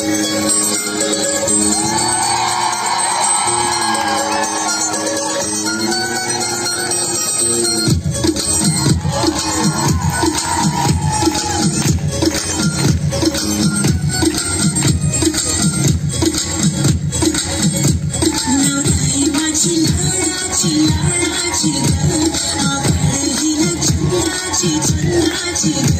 脑袋嘛，起来起来起来，脑袋嘛，转啊转啊转啊。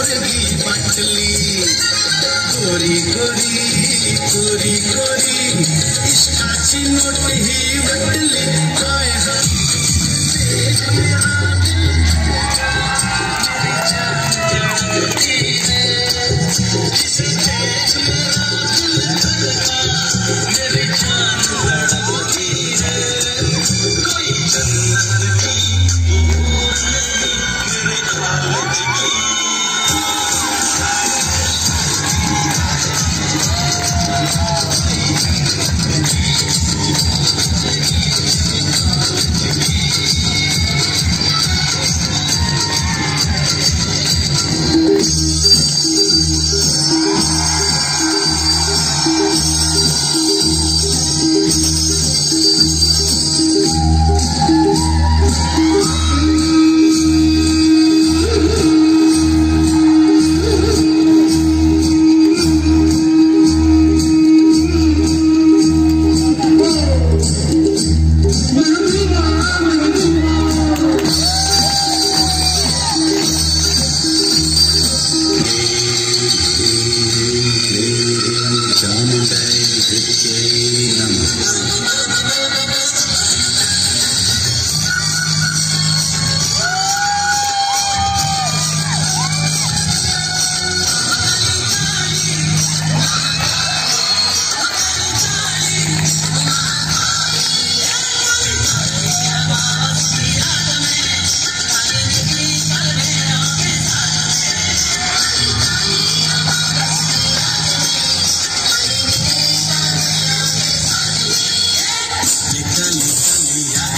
मुर्गी मछली, गोरी गोरी गोरी गोरी इसका चिनोट ही बटली आए हम। मेरी जान लड़ती है, कोई जन्नत की